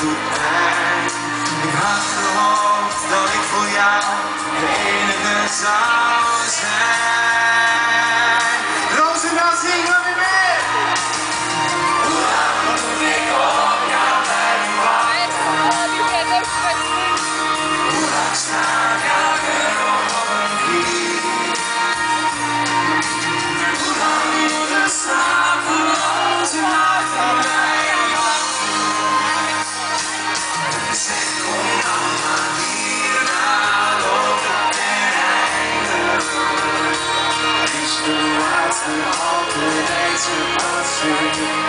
doet pijn. Ik had gehoopt dat ik voor jou de enige zou to my city.